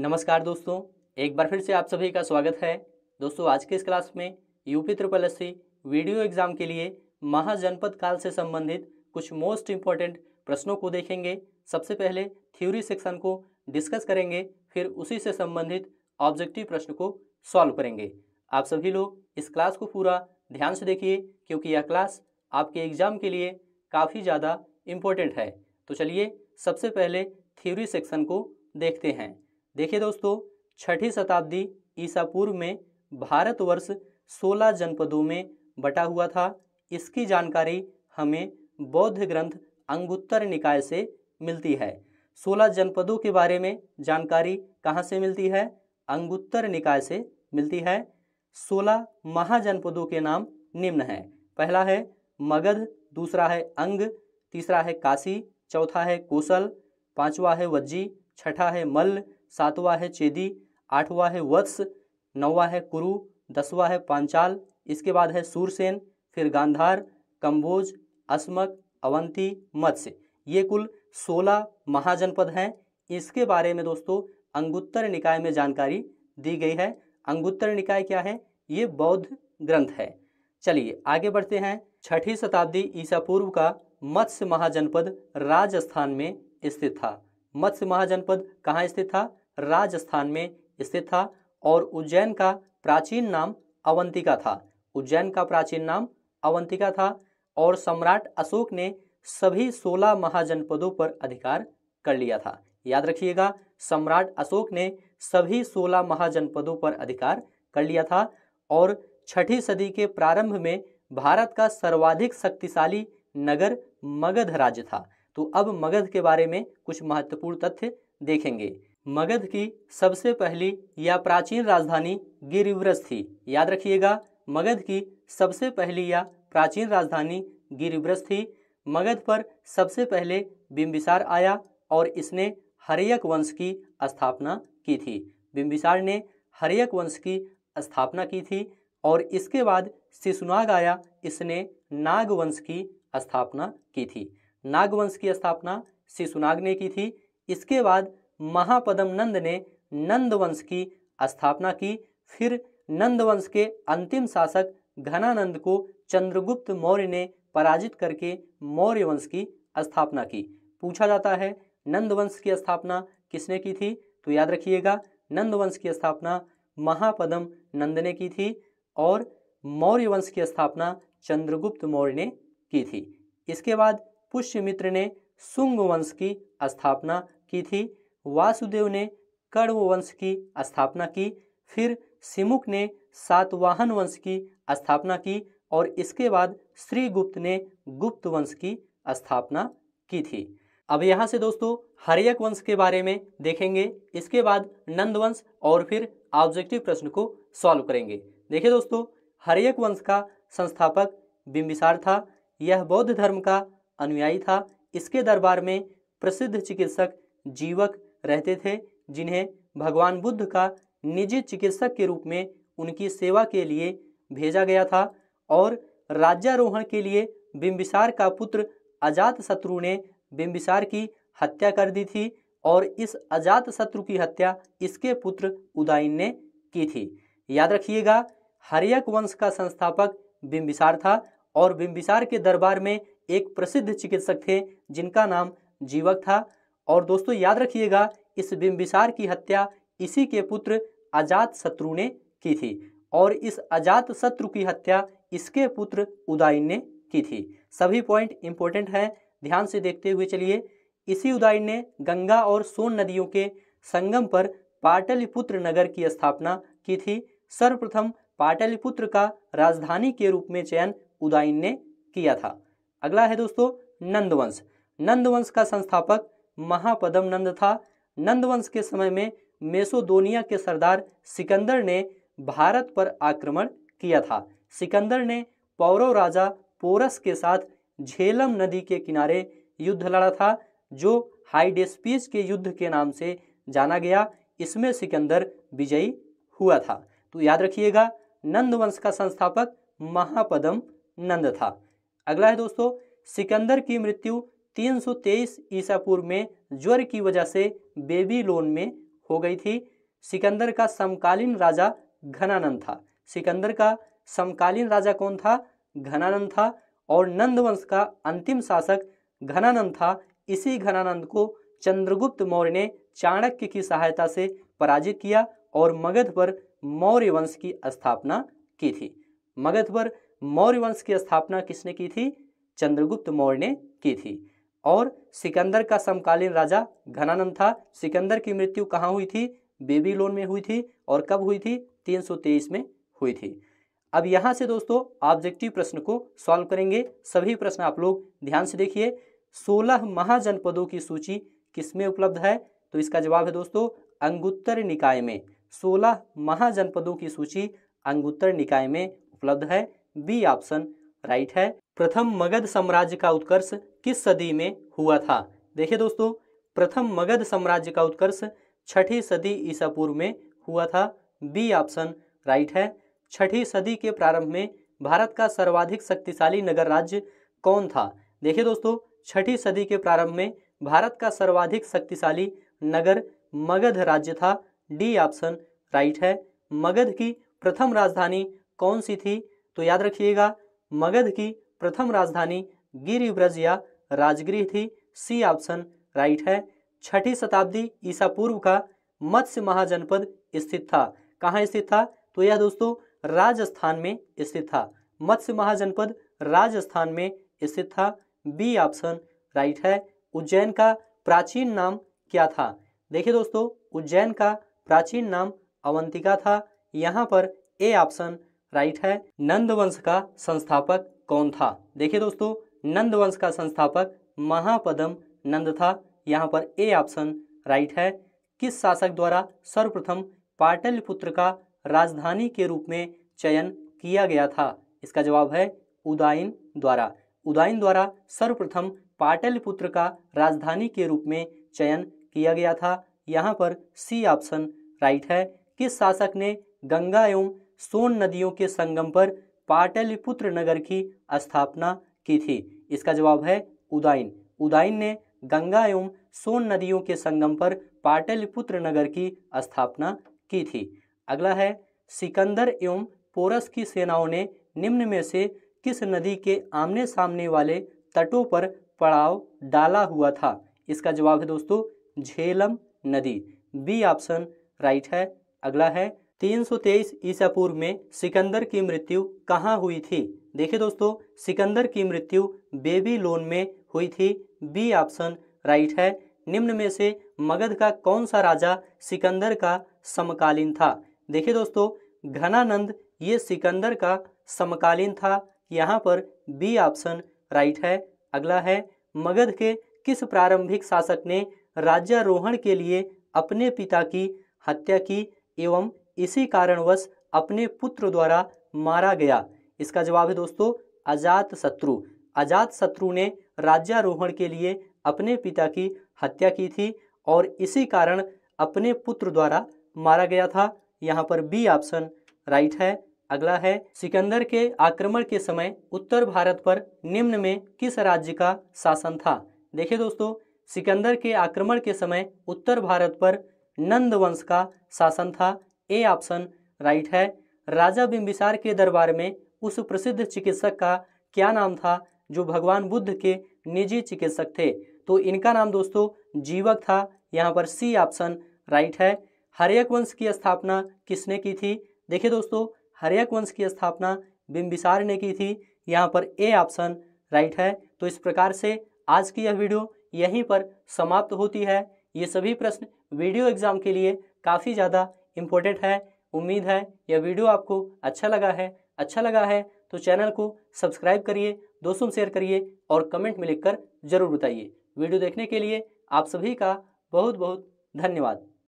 नमस्कार दोस्तों, एक बार फिर से आप सभी का स्वागत है। दोस्तों, आज के इस क्लास में UP triple S video exam के लिए महाजनपद काल से संबंधित कुछ मोस्ट इंपॉर्टेंट प्रश्नों को देखेंगे। सबसे पहले थ्योरी सेक्शन को डिस्कस करेंगे, फिर उसी से संबंधित ऑब्जेक्टिव प्रश्न को सॉल्व करेंगे। आप सभी लोग इस क्लास को पूरा ध्यान से देखिए, क्योंकि यह क्लास आपके एग्ज़ाम के लिए काफ़ी ज़्यादा इम्पोर्टेंट है। तो चलिए सबसे पहले थ्योरी सेक्शन को देखते हैं। देखिए दोस्तों, छठी शताब्दी ईसा पूर्व में भारतवर्ष 16 जनपदों में बटा हुआ था। इसकी जानकारी हमें बौद्ध ग्रंथ अंगुत्तर निकाय से मिलती है। 16 जनपदों के बारे में जानकारी कहाँ से मिलती है? अंगुत्तर निकाय से मिलती है। 16 महाजनपदों के नाम निम्न हैं। पहला है मगध, दूसरा है अंग, तीसरा है काशी, चौथा है कोसल, पांचवा है वज्जी, छठा है मल्ल सातवां है चेदी, आठवां है वत्स, नौवा है कुरु, दसवा है पांचाल, इसके बाद है सूरसेन, फिर गांधार कंबोज अस्मक, अवंती, मत्स्य। ये कुल सोलह महाजनपद हैं। इसके बारे में दोस्तों अंगुत्तर निकाय में जानकारी दी गई है। अंगुत्तर निकाय क्या है? ये बौद्ध ग्रंथ है। चलिए आगे बढ़ते हैं। छठी शताब्दी ईसा पूर्व का मत्स्य महाजनपद राजस्थान में स्थित था। मत्स्य महाजनपद कहाँ स्थित था? राजस्थान में स्थित था और उज्जैन का प्राचीन नाम अवंतिका था। उज्जैन का प्राचीन नाम अवंतिका था और सम्राट अशोक ने सभी सोलह महाजनपदों पर अधिकार कर लिया था। याद रखिएगा, सम्राट अशोक ने सभी सोलह महाजनपदों पर अधिकार कर लिया था और छठी सदी के प्रारंभ में भारत का सर्वाधिक शक्तिशाली नगर मगध राज्य था। तो अब मगध के बारे में कुछ महत्वपूर्ण तथ्य देखेंगे। मगध की सबसे पहली या प्राचीन राजधानी गिरिव्रज थी। याद रखिएगा, मगध की सबसे पहली या प्राचीन राजधानी गिरिव्रज थी। मगध पर सबसे पहले बिम्बिसार आया और इसने हरियक वंश की स्थापना की थी। बिम्बिसार ने हरियक वंश की स्थापना की थी और इसके बाद शिशुनाग आया, इसने नाग वंश की स्थापना की थी। नाग वंश की स्थापना शिशुनाग ने की थी। इसके बाद महापदम नंद ने नंद वंश की स्थापना की। फिर नंद वंश के अंतिम शासक घनानंद को चंद्रगुप्त मौर्य ने पराजित करके मौर्य वंश की स्थापना की। पूछा जाता है नंद वंश की स्थापना किसने की थी? तो याद रखिएगा नंद वंश की स्थापना महापदम नंद ने की थी और मौर्य वंश की स्थापना चंद्रगुप्त मौर्य ने की थी। इसके बाद पुष्यमित्र ने सुंग वंश की स्थापना की थी। वासुदेव ने कण्व वंश की स्थापना की, फिर सिमुक ने सातवाहन वंश की स्थापना की और इसके बाद श्रीगुप्त ने गुप्त वंश की स्थापना की थी। अब यहाँ से दोस्तों, हरियक वंश के बारे में देखेंगे, इसके बाद नंद वंश और फिर ऑब्जेक्टिव प्रश्न को सॉल्व करेंगे। देखिए दोस्तों, हरियक वंश का संस्थापक बिंबिसार था, यह बौद्ध धर्म का अनुयायी था, इसके दरबार में प्रसिद्ध चिकित्सक जीवक रहते थे, जिन्हें भगवान बुद्ध का निजी चिकित्सक के रूप में उनकी सेवा के लिए भेजा गया था और राज्यारोहण के लिए बिंबिसार का पुत्र अजात शत्रु ने बिंबिसार की हत्या कर दी थी और इस अजात शत्रु की हत्या इसके पुत्र उदाइन ने की थी। याद रखिएगा, हरियक वंश का संस्थापक बिंबिसार था और बिंबिसार के दरबार में एक प्रसिद्ध चिकित्सक थे, जिनका नाम जीवक था। और दोस्तों, याद रखिएगा, इस बिंबिसार की हत्या इसी के पुत्र अजात शत्रु ने की थी और इस अजात शत्रु की हत्या इसके पुत्र उदाइन ने की थी। सभी पॉइंट इंपॉर्टेंट हैं। ध्यान से देखते हुए चलिए। इसी उदाइन ने गंगा और सोन नदियों के संगम पर पाटलिपुत्र नगर की स्थापना की थी। सर्वप्रथम पाटलिपुत्र का राजधानी के रूप में चयन उदाइन ने किया था। अगला है दोस्तों, नंदवंश। नंदवंश का संस्थापक महापदम नंद था। नंदवंश के समय में मेसोदोनिया के सरदार सिकंदर ने भारत पर आक्रमण किया था। सिकंदर ने पौरव राजा पोरस के साथ झेलम नदी के किनारे युद्ध लड़ा था, जो हाइडेस्पीस के युद्ध के नाम से जाना गया। इसमें सिकंदर विजयी हुआ था। तो याद रखिएगा नंद वंश का संस्थापक महापदम नंद था। अगला है दोस्तों, सिकंदर की मृत्यु 323 ईसा पूर्व में ज्वर की वजह से बेबी लोन में हो गई थी। सिकंदर का समकालीन राजा घनानंद था। सिकंदर का समकालीन राजा कौन था? घनानंद था और नंद वंश का अंतिम शासक घनानंद था। इसी घनानंद को चंद्रगुप्त मौर्य ने चाणक्य की सहायता से पराजित किया और मगध पर मौर्य वंश की स्थापना की थी। मगध पर मौर्य वंश की स्थापना किसने की थी? चंद्रगुप्त मौर्य ने की थी। और सिकंदर का समकालीन राजा घनानंद था। सिकंदर की मृत्यु कहाँ हुई थी? बेबीलोन में हुई थी और कब हुई थी? 323 में हुई थी। अब यहाँ से दोस्तों ऑब्जेक्टिव प्रश्न को सॉल्व करेंगे। सभी प्रश्न आप लोग ध्यान से देखिए। सोलह महाजनपदों की सूची किसमें उपलब्ध है? तो इसका जवाब है दोस्तों अंगुत्तर निकाय में। सोलह महाजनपदों की सूची अंगुत्तर निकाय में उपलब्ध है। बी ऑप्शन राइट है। प्रथम मगध साम्राज्य का उत्कर्ष किस सदी में हुआ था? देखिए दोस्तों, प्रथम मगध साम्राज्य का उत्कर्ष छठी सदी ईसा पूर्व में हुआ था। बी ऑप्शन राइट है। छठी सदी के प्रारंभ में भारत का सर्वाधिक शक्तिशाली नगर राज्य कौन था? देखिए दोस्तों, छठी सदी के प्रारंभ में भारत का सर्वाधिक शक्तिशाली नगर मगध राज्य था। डी ऑप्शन राइट है। मगध की प्रथम राजधानी कौन सी थी? तो याद रखिएगा, मगध की प्रथम राजधानी गिरिब्रज या राजगृह थी। सी ऑप्शन राइट है। छठी शताब्दी ईसा पूर्व का मत्स्य महाजनपद स्थित था। कहाँ स्थित था? तो यह दोस्तों राजस्थान में स्थित था। मत्स्य महाजनपद राजस्थान में स्थित था। बी ऑप्शन राइट है। उज्जैन का प्राचीन नाम क्या था? देखिए दोस्तों, उज्जैन का प्राचीन नाम अवंतिका था। यहाँ पर ए ऑप्शन राइट है? नंद वंश का संस्थापक कौन था? देखिए दोस्तों नंद वंश का संस्थापक महापदम नंद था। यहाँ पर ए ऑप्शन राइट है। किस शासक द्वारा सर्वप्रथम पाटलिपुत्र का राजधानी के रूप में चयन किया गया था? इसका जवाब है उदाइन द्वारा। उदाइन द्वारा सर्वप्रथम पाटलिपुत्र का राजधानी के रूप में चयन किया गया था। यहाँ पर सी ऑप्शन राइट है। किस शासक ने गंगा एवं सोन नदियों के संगम पर पाटलिपुत्र नगर की स्थापना की थी। इसका जवाब है उदाइन उदाइन ने गंगा एवं सोन नदियों के संगम पर पाटलिपुत्र नगर की स्थापना की थी। अगला है, सिकंदर एवं पोरस की सेनाओं ने निम्न में से किस नदी के आमने सामने वाले तटों पर पड़ाव डाला हुआ था? इसका जवाब है दोस्तों, झेलम नदी। बी ऑप्शन राइट है। अगला है 323 ईसा पूर्व में सिकंदर की मृत्यु कहाँ हुई थी? देखिए दोस्तों, सिकंदर की मृत्यु बेबी लोन में हुई थी। बी ऑप्शन राइट है। निम्न में से मगध का कौन सा राजा सिकंदर का समकालीन था? देखिए दोस्तों, घनानंद ये सिकंदर का समकालीन था। यहाँ पर बी ऑप्शन राइट है। अगला है, मगध के किस प्रारंभिक शासक ने राज्यारोहण के लिए अपने पिता की हत्या की एवं इसी कारणवश अपने पुत्र द्वारा मारा गया। इसका जवाब है दोस्तों, अजात शत्रु। अजात शत्रु ने राज्यारोहण के लिए अपने पिता की हत्या की थी और इसी कारण अपने पुत्र द्वारा मारा गया था। यहाँ पर बी ऑप्शन राइट है। अगला है, सिकंदर के आक्रमण के समय उत्तर भारत पर निम्न में किस राज्य का शासन था? देखिए दोस्तों, सिकंदर के आक्रमण के समय उत्तर भारत पर नंद वंश का शासन था। ए ऑप्शन राइट है। राजा बिंबिसार के दरबार में उस प्रसिद्ध चिकित्सक का क्या नाम था, जो भगवान बुद्ध के निजी चिकित्सक थे? तो इनका नाम दोस्तों जीवक था। यहाँ पर सी ऑप्शन राइट है। हरियक वंश की स्थापना किसने की थी? देखिए दोस्तों, हरियक वंश की स्थापना बिंबिसार ने की थी। यहाँ पर ए ऑप्शन राइट है। तो इस प्रकार से आज की यह वीडियो यहीं पर समाप्त होती है। ये सभी प्रश्न वीडियो एग्ज़ाम के लिए काफ़ी ज़्यादा इम्पोर्टेंट है, उम्मीद है, यह वीडियो आपको अच्छा लगा है। अच्छा लगा है तो चैनल को सब्सक्राइब करिए, दोस्तों में शेयर करिए और कमेंट में लिखकर ज़रूर बताइए। वीडियो देखने के लिए आप सभी का बहुत बहुत धन्यवाद।